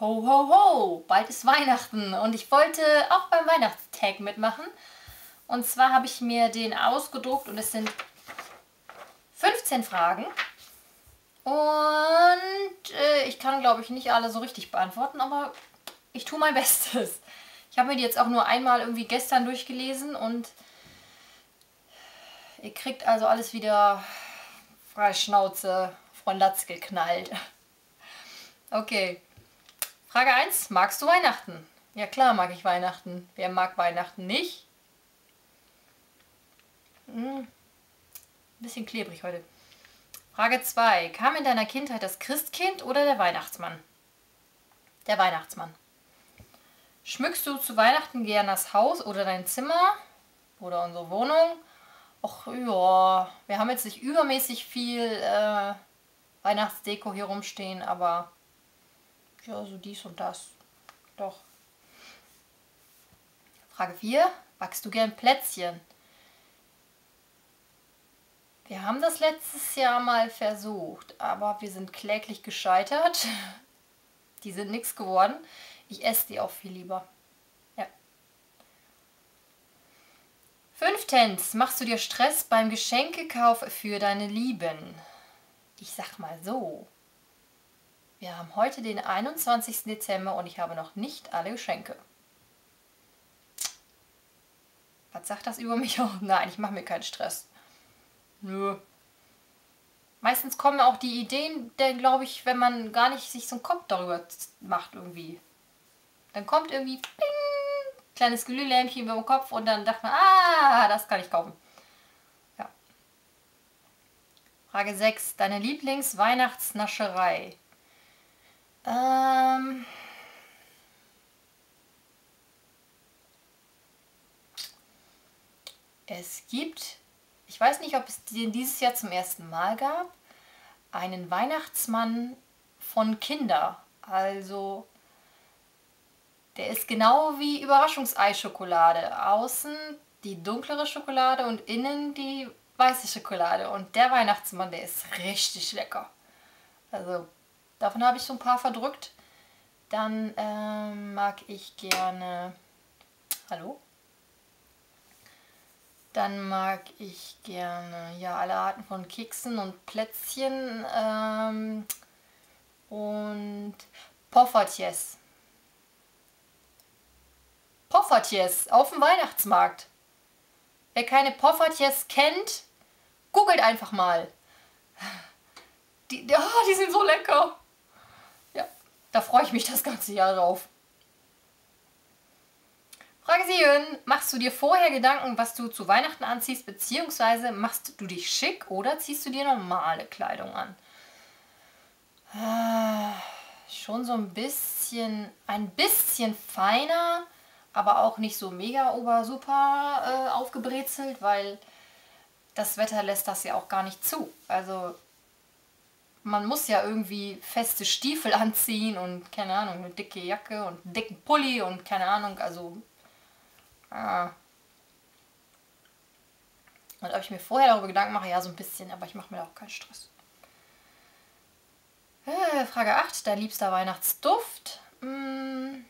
Ho, ho, ho, bald ist Weihnachten und ich wollte auch beim Weihnachtstag mitmachen. Und zwar habe ich mir den ausgedruckt und es sind 15 Fragen. Und äh, ich kann, glaube ich, nicht alle so richtig beantworten, aber ich tue mein Bestes. Ich habe mir die jetzt auch nur einmal irgendwie gestern durchgelesen und ihr kriegt also alles wieder frei Schnauze von Latz geknallt. Okay. Frage 1. Magst du Weihnachten? Ja klar mag ich Weihnachten. Wer mag Weihnachten nicht? Hm. Bisschen klebrig heute. Frage 2. Kam in deiner Kindheit das Christkind oder der Weihnachtsmann? Der Weihnachtsmann. Schmückst du zu Weihnachten gern das Haus oder dein Zimmer oder unsere Wohnung? Ach ja, wir haben jetzt nicht übermäßig viel äh, Weihnachtsdeko hier rumstehen, aber ja, so dies und das. Doch. Frage 4. Backst du gern Plätzchen? Wir haben das letztes Jahr mal versucht, aber wir sind kläglich gescheitert. Die sind nichts geworden. Ich esse die auch viel lieber. Ja. Fünftens. Machst du dir Stress beim Geschenkekauf für deine Lieben? Ich sag mal so. Wir haben heute den 21. Dezember und ich habe noch nicht alle Geschenke. Was sagt das über mich auch? Nein, ich mache mir keinen Stress. Nö. Meistens kommen auch die Ideen, denn glaube ich, wenn man gar nicht sich so einen Kopf darüber macht irgendwie. Dann kommt irgendwie bing, kleines Glühlämpchen über dem Kopf und dann dachte man, ah, das kann ich kaufen. Ja. Frage 6. Deine Lieblingsweihnachtsnascherei? Ähm. Es gibt, ich weiß nicht, ob es den dieses Jahr zum ersten Mal gab, einen Weihnachtsmann von Kinder. Also der ist genau wie Überraschungseischokolade. Außen die dunklere Schokolade und innen die weiße Schokolade. Und der Weihnachtsmann, der ist richtig lecker. Also Davon habe ich so ein paar verdrückt. Dann ähm, mag ich gerne... Hallo? Dann mag ich gerne ja alle Arten von Keksen und Plätzchen ähm, und Poffertjes. Poffertjes auf dem Weihnachtsmarkt. Wer keine Poffertjes kennt, googelt einfach mal. Die, oh, die sind so lecker. Da freue ich mich das ganze Jahr drauf. Frage 7. Machst du dir vorher Gedanken, was du zu Weihnachten anziehst, beziehungsweise machst du dich schick oder ziehst du dir normale Kleidung an? Äh, schon so ein bisschen, ein bisschen feiner, aber auch nicht so mega ober super äh, aufgebrezelt, weil das Wetter lässt das ja auch gar nicht zu. Also man muss ja irgendwie feste Stiefel anziehen und keine Ahnung, eine dicke Jacke und einen dicken Pulli und keine Ahnung, also. Ah. Und ob ich mir vorher darüber Gedanken mache, ja, so ein bisschen, aber ich mache mir da auch keinen Stress. Äh, Frage 8, dein liebster Weihnachtsduft? Hm.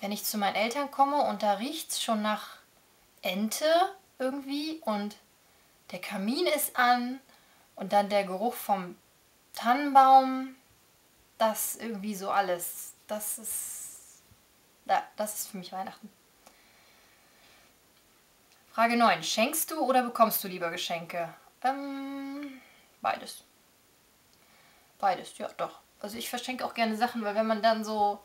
Wenn ich zu meinen Eltern komme und da riecht es schon nach Ente, irgendwie und der Kamin ist an und dann der Geruch vom Tannenbaum, das irgendwie so alles, das ist, ja, das ist für mich Weihnachten. Frage 9. Schenkst du oder bekommst du lieber Geschenke? Ähm, beides. Beides, ja doch. Also ich verschenke auch gerne Sachen, weil wenn man dann so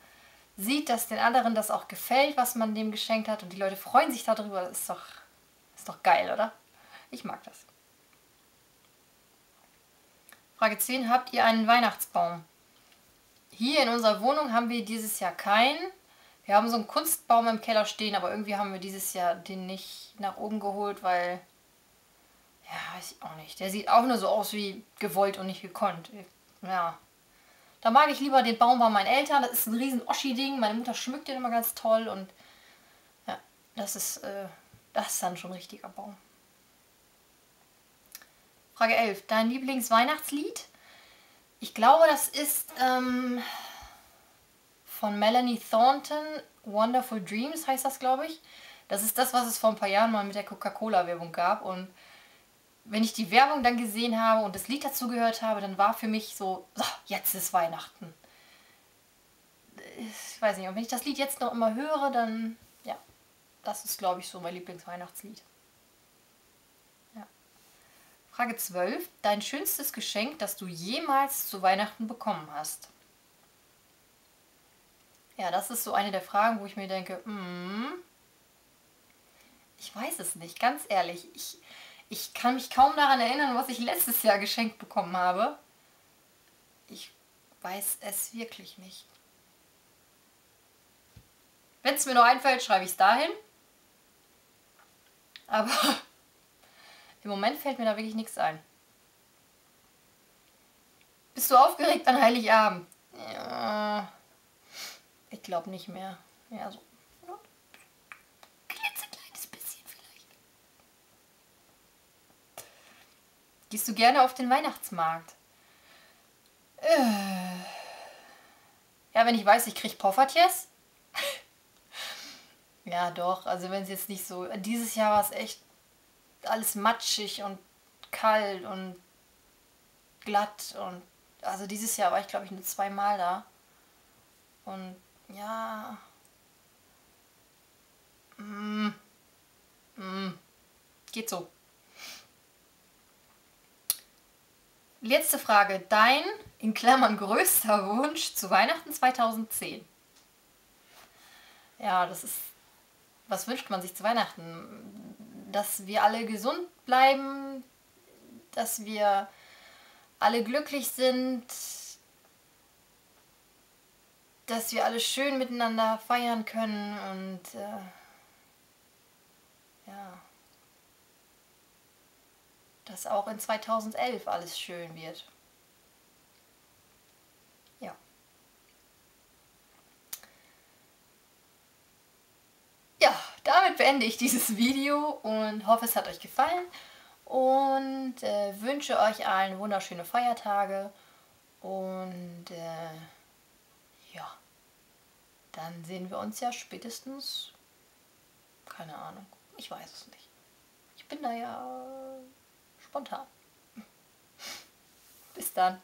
sieht, dass den anderen das auch gefällt, was man dem geschenkt hat und die Leute freuen sich darüber, das ist doch doch geil, oder? Ich mag das. Frage 10. Habt ihr einen Weihnachtsbaum? Hier in unserer Wohnung haben wir dieses Jahr keinen. Wir haben so einen Kunstbaum im Keller stehen, aber irgendwie haben wir dieses Jahr den nicht nach oben geholt, weil... Ja, weiß ich auch nicht. Der sieht auch nur so aus wie gewollt und nicht gekonnt. Ja. Da mag ich lieber den Baum bei meinen Eltern. Das ist ein riesen Oschi-Ding. Meine Mutter schmückt den immer ganz toll und... Ja, das ist... Äh, das ist dann schon richtiger Baum. Frage 11. Dein Lieblingsweihnachtslied? Ich glaube, das ist ähm, von Melanie Thornton. Wonderful Dreams heißt das, glaube ich. Das ist das, was es vor ein paar Jahren mal mit der Coca-Cola-Werbung gab. Und wenn ich die Werbung dann gesehen habe und das Lied dazu gehört habe, dann war für mich so, so jetzt ist Weihnachten. Ich weiß nicht, und wenn ich das Lied jetzt noch immer höre, dann, das ist, glaube ich, so mein Lieblingsweihnachtslied. Frage 12. Dein schönstes Geschenk, das du jemals zu Weihnachten bekommen hast? Ja, das ist so eine der Fragen, wo ich mir denke, mm, ich weiß es nicht, ganz ehrlich. Ich, ich kann mich kaum daran erinnern, was ich letztes Jahr geschenkt bekommen habe. Ich weiß es wirklich nicht. Wenn es mir noch einfällt, schreibe ich es dahin. Aber im Moment fällt mir da wirklich nichts ein. Bist du aufgeregt an Heiligabend? Ja. Ich glaube nicht mehr. Ja, so. Gehst du gerne auf den Weihnachtsmarkt? Äh. Ja, wenn ich weiß, ich krieg Poffertjes. Ja, doch. Also wenn es jetzt nicht so... Dieses Jahr war es echt alles matschig und kalt und glatt und also dieses Jahr war ich glaube ich nur zweimal da und ja mm, mm, geht so. Letzte Frage. Dein, in Klammern, größter Wunsch zu Weihnachten 2010? Ja, das ist. Was wünscht man sich zu Weihnachten? dass wir alle gesund bleiben, dass wir alle glücklich sind, dass wir alle schön miteinander feiern können und äh, ja, dass auch in 2011 alles schön wird. Beende ich dieses Video und hoffe, es hat euch gefallen und äh, wünsche euch allen wunderschöne Feiertage und äh, ja, dann sehen wir uns ja spätestens, keine Ahnung, ich weiß es nicht. Ich bin da ja spontan. Bis dann.